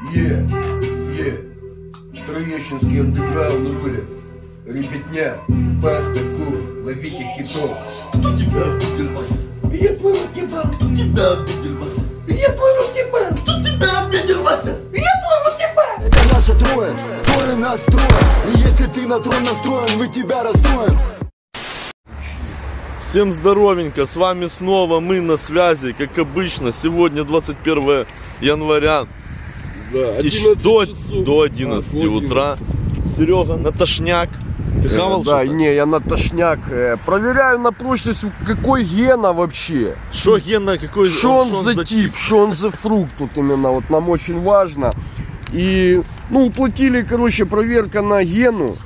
Е, е. Троещинский андеграунд рулит. Ребятня, паста, куф, ловите хиток. Кто тебя обидел, Вася? Я твой рутибан, кто тебя обидел, Вася? Я твой рутибан, кто тебя обидел, Вася? Я твой рутибан! Это наша трое, трое нас трое И если ты на трон настроен, мы тебя расстроим Всем здоровенько, с вами снова мы на связи, как обычно, сегодня 21 января Да, и ш- до, до 11 утра. Серега, Наташняк, ты хавал Э, Да, не, я на тошняк. э, Проверяю на прочность, какой гена вообще. Шо Гена, какой Что он за тип, что он за фрукт тут именно, вот нам очень важно. И, ну, уплатили, короче, проверка на гену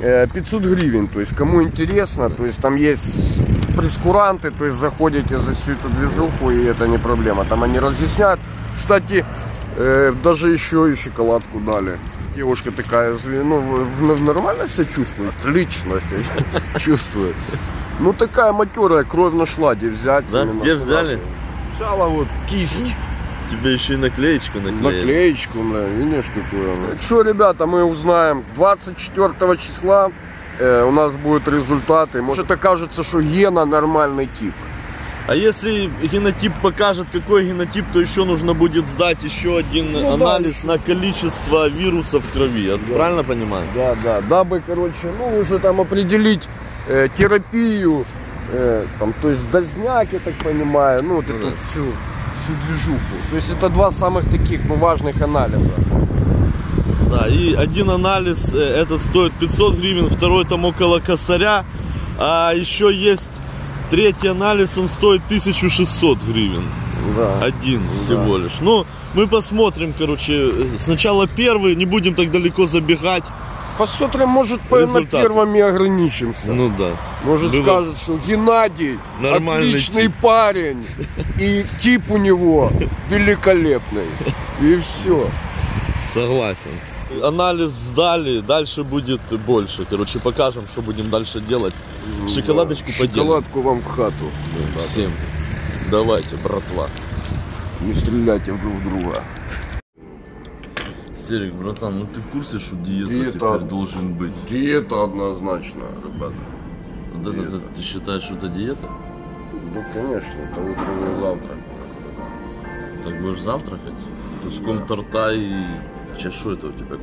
э, 500 гривен, то есть, кому интересно, то есть, там есть прескуранты, то есть, заходите за всю эту движуху, и это не проблема, там они разъясняют. Кстати, э, даже еще и шоколадку дали. Девушка такая, ну, нормально себя чувствует? Отлично себя чувствует. Ну, такая матерая, кровь нашла, где взять. Да? Где взяли? Взяла вот кисть. Тебе еще и наклеечку наклеили. Наклеечку, бля, видишь, какую она. Что, ребята, мы узнаем 24 числа. э, у нас будут результаты. Может, окажется, что Гена нормальный тип. А если генотип покажет, какой генотип, то еще нужно будет сдать еще один Ну да, анализ на количество вирусов в крови. Я правильно понимаю? Да, да, дабы, короче, ну, уже там определить э, терапию, э, там, то есть дозняк, я так понимаю, ну, вот Ну эту да. всю, всю движуху. То есть это два самых таких, ну, важных анализа. Да, и один анализ, э, этот стоит 500 гривен, второй там около косаря, а еще есть третий анализ, он стоит 1600 гривен. Да. Один всего лишь. Ну, мы посмотрим, короче, сначала первый, не будем так далеко забегать. Посмотрим, может, по- на Результаты. первом и ограничимся. Ну да. Может Бывает. скажут, что Геннадий Нормальный отличный тип. парень и тип у него великолепный. И все. Согласен. Анализ сдали, дальше будет больше. Короче, покажем, что будем дальше делать. Шоколадочку поделим. Шоколадку вам в хату. Всем. Давайте, братва. Не стреляйте друг в друга. Серик, братан, ну ты в курсе, что диета, Диета. теперь должен быть? Диета однозначно, ребята. Вот это, это- ты считаешь, что это диета? Ну, конечно, это утренний завтрак. Так будешь завтракать? Куском торта и... Сейчас что это у тебя?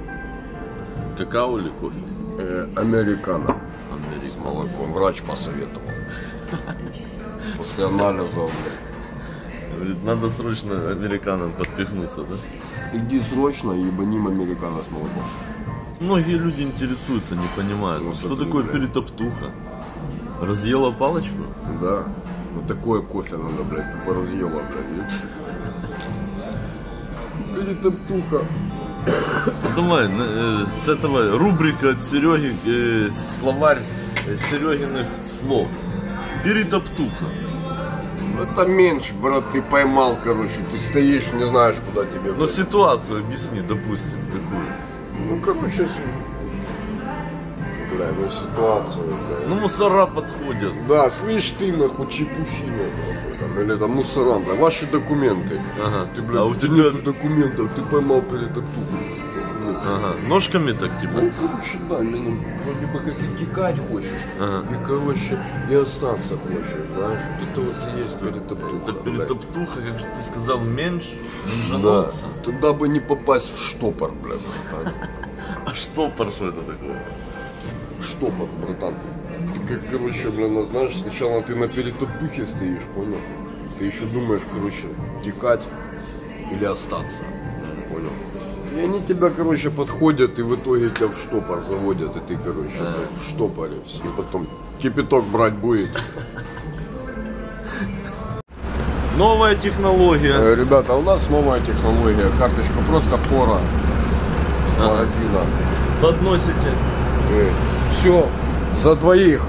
Какао или кофе? Э, американо Молоком. Врач посоветовал. После анализа, блядь. Говорит, надо срочно американам подпихнуться, да? Иди срочно и ебаним американо с молоком. Многие люди интересуются, не понимают. Вот что такое блядь. перетоптуха? Разъела палочку? Да. Вот такое кофе надо, блядь, тупо разъела, блядь. Перетоптуха. Давай, э, с этого рубрика от Сереги, э, словарь Серегиных слов. Перетоптуха. Ну, Это меньше, брат, ты поймал, короче, ты стоишь, не знаешь, куда тебе. Ну ситуацию объясни, допустим, какую. Ну, короче, бля, ну ситуацию, бля. Ну мусора подходят. Да, слышь ты, нахуй, чепушина, нахуй, там, или там мусорам, бля, ваши документы. Ага. Ты, блядь, а у тебя нету документов, ты поймал перетоптуху. Ну, Ага. Ножками так типа? Ну, короче, да, именно вроде бы как и текать хочешь, Ага. и, короче, и остаться хочешь, знаешь, это вот и есть перетоптуха. Это перетоптуха, как же ты сказал, меньше, Да, туда бы не попасть в штопор, блядь, братан. А что, что это такое? Штопор, братан. Ты как, короче, блин, ну, знаешь, сначала ты на перетоптухе стоишь, понял? Ты еще думаешь, короче, текать или остаться? И они тебя, короче, подходят и в итоге тебя в штопор заводят, и ты, короче, блядь, в штопоре все. И потом кипяток брать будет. Новая технология. Э, Ребята, у нас новая технология. Карточка просто фора с Ага. магазина. Подносите. Все, за двоих.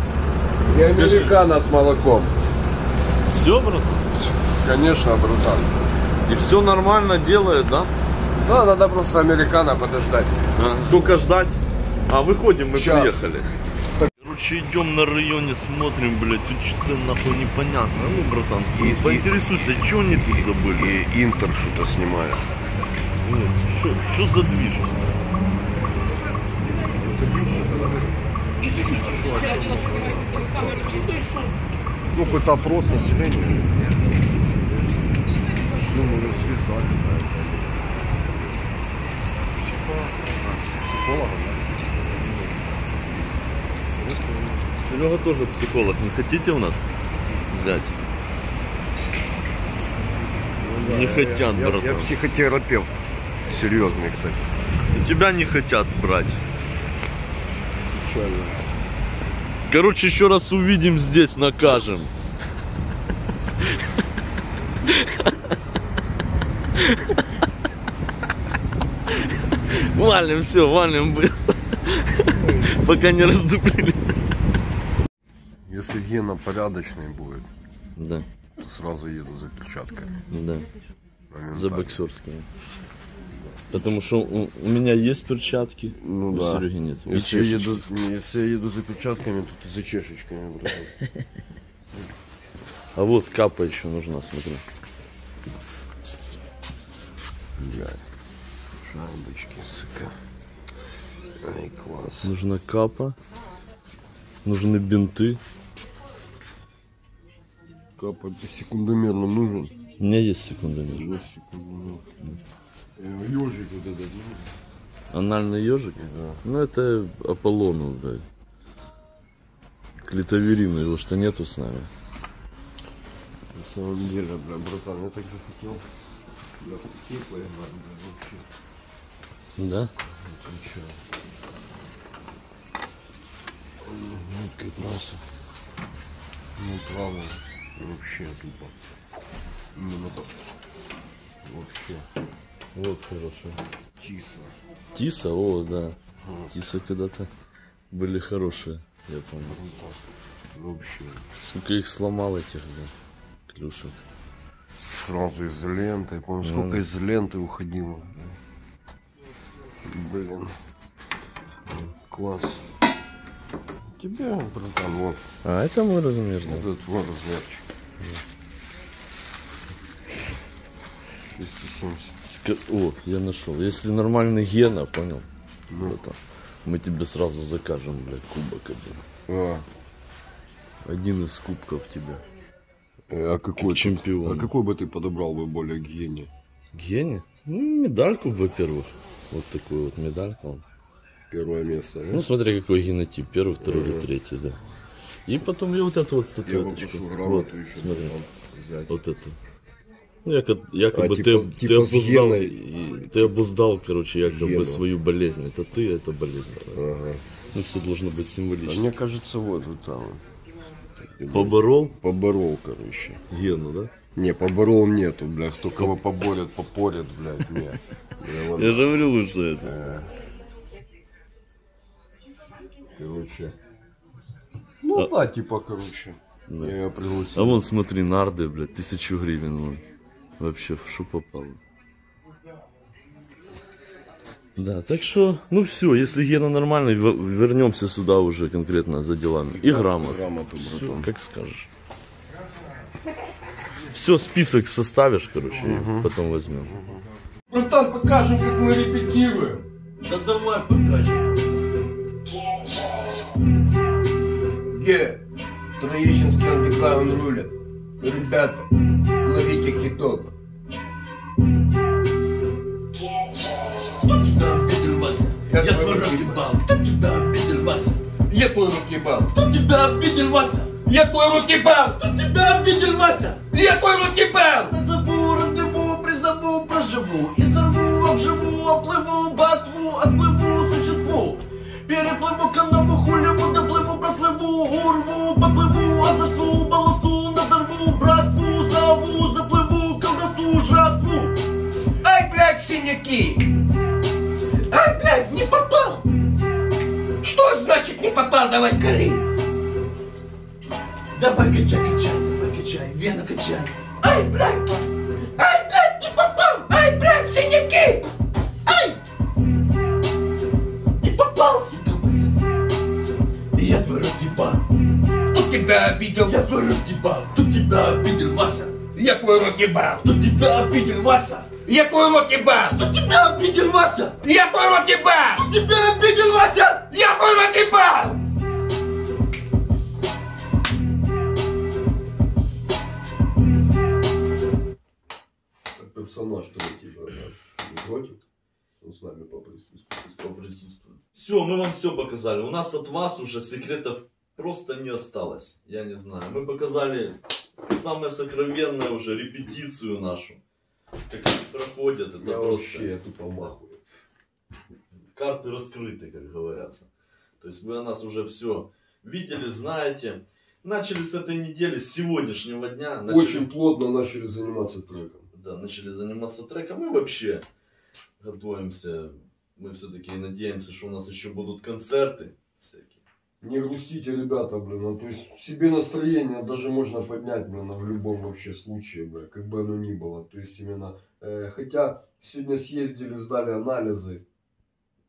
И американо с молоком. Все, братан? Конечно, братан. И все нормально делает, да? Да, надо просто американо подождать. А, сколько ждать? А, выходим, мы Час. приехали. Короче, идем на районе, смотрим, блядь, тут что-то нахуй непонятно. Ну, братан, И- поинтересуйся, что они тут забыли? И Интер что-то снимает. Ну, Что, что за движ? Ну, какой-то опрос населения. Ну, может, звезда какая-то. Психолог, Серега тоже психолог. Не хотите у нас взять? Не хотят, я, я братан. психотерапевт. Серьезный, кстати. У тебя не хотят брать. Печально. Короче, еще раз увидим здесь, накажем. Валим, все, валим быстро. Пока не раздуплили. Если Гена порядочный будет, Да, то сразу еду за перчатками. да, за боксерскими. Потому что у, у меня есть перчатки, Ну у да. Сереги нет. Если я, еду, если я еду за перчатками, то ты за чешечками. А вот капа еще нужна, смотри. Блядь. Шайбочки, сука. Ай, класс. Нужна капа. Нужны бинты. Капа, ты секундомер нам нужен? У меня есть секундомер. Ну, секундомер. Ежик вот этот. ну. Анальный ежик? Да. Ну это Аполлону, блядь. Клитоверину, его что нету с нами. На самом деле, бля, братан, я так захотел. Бля, такие поиграть, бля, вообще. Да? Нитка трасса. Ну, правда. Вообще тупо. Именно так. Вообще. Вот хорошо. Тиса. Тиса, о, да. Тиса когда-то были хорошие, я помню. Вообще. Сколько их сломал этих, да, клюшек. Сразу из ленты. Я помню, сколько из ленты уходило. Блин. Класс. Тебе, братан, вот. А, это мой размер, да. Вот этот вот размерчик. 270. Ска- О, я нашел. Если нормальный гена, понял? Ну. Это, мы тебе сразу закажем, блядь, кубок один. А, Один из кубков тебе. э, а какой, Как чемпион. А какой бы ты подобрал бы более гений? Гене? Ну, медальку, во-первых. Вот такую вот медальку. он. Первое место, да? Ну, смотри, какой генотип. Первый, второй или третий, да. И потом и вот эту вот Я статуэточку. попрошу Вот, еще смотри. Вот эту. Ну, яко- якобы А, ты, типа- ты типа с обуздал, геной. и- ты обуздал, короче, якобы Гену. свою болезнь. Это ты, это болезнь. Ага. Ну, все должно быть А символично. мне кажется, вот, вот там. Поборол Поборол, короче. гену, да? Не, поборол нету, бля. Кто кого поборет, попорят, блядь, не. Бля, вот, Я же говорил, что это. Короче. Ну да, типа, короче. Я ее пригласил. А вон, смотри, нарды, блядь, тысячу гривен, вон. Вообще, в что попало. Да, так что, ну все, если Гена нормальный, вернемся сюда уже конкретно за делами. И грамоту. Грамоту, братан. как скажешь. Все, список составишь, короче, и потом возьмем. Братан, покажем, как мы репетируем. Да давай покажем. Е, Троещинский андеграунд рулит. Ребята, ловите хиток. Кто тебя обидел, Вася? Я твой рот рот ебал. Кто тебя обидел, Вася? Я твой рук ебал. Кто тебя обидел, Вася? Я твой рук ебал. Кто тебя обидел, Вася? Я твой рук ебал. Назову, рандеву, призову, проживу И сорву, обживу, оплыву, ботву Отплыву, существу Переплыву канаву, хулеву, доплыву, прослыву Урву, поплыву, озорству, баловству Надорву, братву, зову, заплыву Колдовству, жратву Ай, блядь, синяки. Ай, блядь, не попал. Что значит не попал? Давай кали. Давай качай, качай, давай качай, вена качай Ай, блядь. Ай, блядь, не попал. Ай, блядь, синяки. Ай. Не попал, сука, Вася Я твой ебал Кто тебя обидел? Я твой ебал Кто тебя обидел, Вася? Я твой рот ебал. Кто тебя обидел, Вася? Я твой рот ебал! Кто тебя обидел, Вася? Я твой рот ебал! Кто тебя обидел, Вася? Я твой рот ебал! Персонаж третий, братан. Не против? Он с нами поприсутствует. поприсутствует. Все, мы вам все показали. У нас от вас уже секретов просто не осталось. Я не знаю. Мы показали самое сокровенное уже, репетицию нашу. Как они проходят, это Я просто... вообще, я тупо махую. карты раскрыты, как говорится. То есть вы о нас уже все видели, знаете. Начали с этой недели, с сегодняшнего дня. Начали, Очень плотно начали заниматься треком. Да, начали заниматься треком. Мы вообще готовимся. Мы все-таки надеемся, что у нас еще будут концерты всякие. Не грустите, ребята, блин, ну, то есть себе настроение даже можно поднять, блин, в любом вообще случае, блин, как бы оно ни было. То есть именно, э, хотя сегодня съездили, сдали анализы,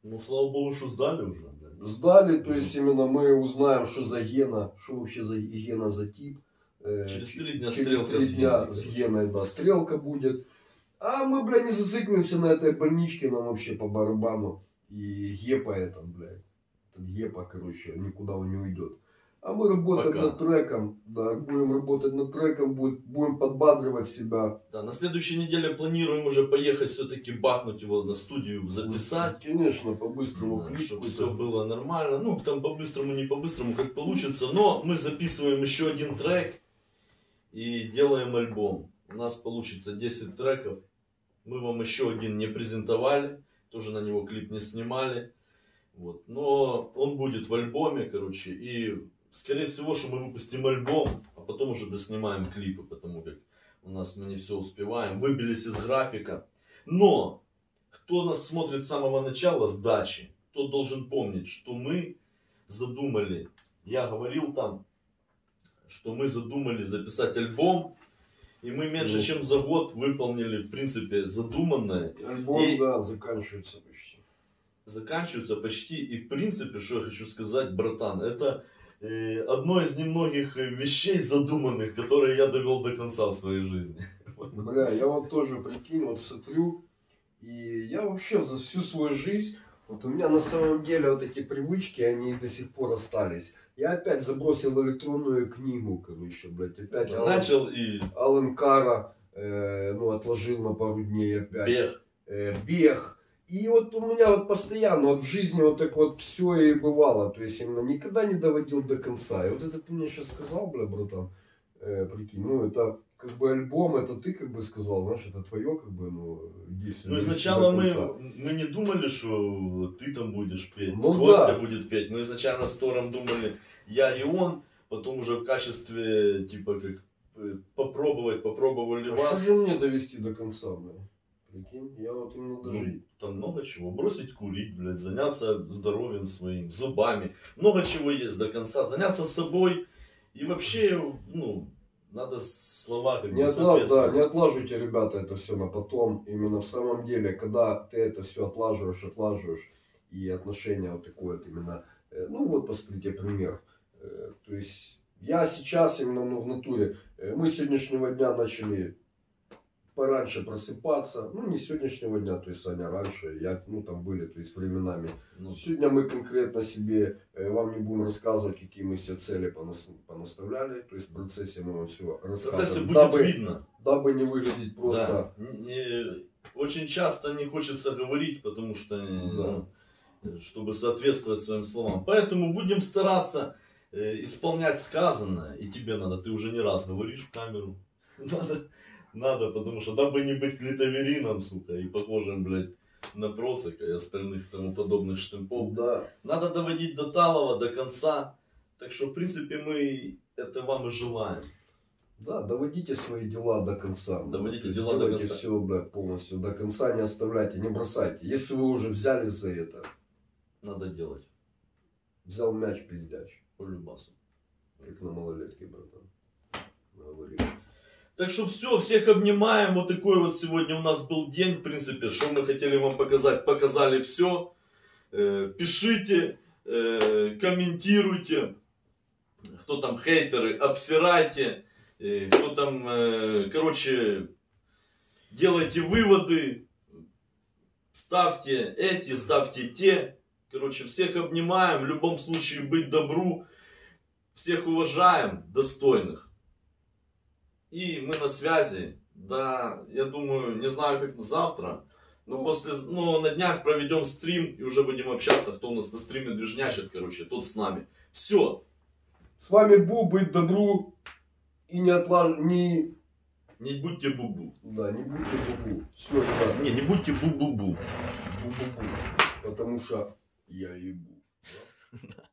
Ну, слава богу, что сдали уже. блин. сдали, то есть именно мы узнаем, что за гена, что вообще за гена за тип. Э, Через три дня через стрелка три дня геной. с геной, да, стрелка будет. А мы, бля, не зацикливаемся на этой больничке, нам вообще по барабану. И гепа этот, блядь, этот гепа, короче, никуда он не уйдет. А мы работаем Пока. над треком, да, будем работать над треком, будет- будем подбадривать себя. Да, на следующей неделе планируем уже поехать все-таки бахнуть его на студию, записать. Конечно, по-быстрому клип чтобы все было нормально. Ну, там по-быстрому, не по-быстрому, как получится. Но мы записываем еще один трек и делаем альбом. У нас получится 10 треков. Мы вам еще один не презентовали. Тоже на него клип не снимали. Вот. Но он будет в альбоме, короче. И скорее всего, что мы выпустим альбом, а потом уже доснимаем клипы, потому как у нас мы не все успеваем. Выбились из графика. Но кто нас смотрит с самого начала, с дачи, тот должен помнить, что мы задумали, я говорил там, что мы задумали записать альбом, и мы меньше Ну. чем за год выполнили, в принципе, задуманное. Альбом, И- да, заканчивается почти. Заканчивается почти, и в принципе, что я хочу сказать, братан, это э, одно из немногих э, вещей задуманных, которые я довел до конца в своей жизни. Бля, я вот тоже, прикинь, вот смотрю, и я вообще за всю свою жизнь, вот у меня на самом деле вот эти привычки, они до сих пор остались. Я опять забросил электронную книгу, короче, блядь, опять Алан, Начал и Алан Кара, э, ну, отложил на пару дней опять. бег. Э, бег. И вот у меня вот постоянно вот в жизни вот так вот все и бывало. То есть именно никогда не доводил до конца. И вот это ты мне сейчас сказал, бля, братан, э, прикинь, ну это как бы альбом, это ты как бы сказал, знаешь, это твое как бы, ну, действие. Ну, изначально мы, мы не думали, что ты там будешь петь, Ну Костя да. будет петь. Мы изначально с Тором думали, я и он, потом уже в качестве, типа, как э, попробовать, попробовали А вас. что же мне довести до конца, бля? Прикинь, я вот именно даже... Ну, там много чего. Бросить курить, блядь, заняться здоровьем своим, зубами. Много чего есть до конца. Заняться собой. И вообще, ну, надо слова как Не, бы отла... да, соответствовать. не отлаживайте, ребята, это все на потом. Именно в самом деле, когда ты это все отлаживаешь, отлаживаешь, и отношения вот такое вот именно... э, Ну вот, посмотрите пример. Э, То есть я сейчас именно ну, в натуре... э, Мы с сегодняшнего дня начали пораньше просыпаться. Ну, не с сегодняшнего дня, то есть Саня раньше. Я, ну, там были, то есть временами. Ну, Сегодня мы конкретно себе, э, вам не будем рассказывать, какие мы себе цели понас- понаставляли. То есть в процессе мы вам все в рассказываем. процессе будет дабы, видно. дабы не выглядеть просто... Да. Не- очень часто не хочется говорить, потому что, э, ну, чтобы соответствовать своим словам. Поэтому будем стараться э, исполнять сказанное. И тебе надо, ты уже не раз говоришь в камеру. Надо, надо, потому что дабы не быть клитоверином, сука, и похожим, блядь, на Процика и остальных тому подобных штемпов. Да. Надо доводить до талого, до конца. Так что, в принципе, мы это вам и желаем. Да, доводите свои дела до конца. Доводите есть дела до конца. все, блядь, полностью до конца, не оставляйте, не бросайте. Если вы уже взялись за это, Надо делать. взял мяч пиздяч, По любасу. как на малолетке, братан. Говорили. Так что все, всех обнимаем. Вот такой вот сегодня у нас был день, в принципе. Что мы хотели вам показать, показали все. пишите, э, комментируйте. Кто там хейтеры, обсирайте. Э, кто там, э, короче, делайте выводы, ставьте эти, ставьте те. Короче, всех обнимаем, в любом случае быть добру, всех уважаем, достойных. И мы на связи, да, я думаю, не знаю, как завтра, но после, ну, на днях проведем стрим и уже будем общаться, кто у нас на стриме движнячит, короче, тот с нами. Все, С вами был быть добру и не отлаж... не... не будьте бубу. Да, не будьте бубу. Все, ребят, Не, не будьте бу-бу-бу. бу-бу-бу. Потому что я ебу.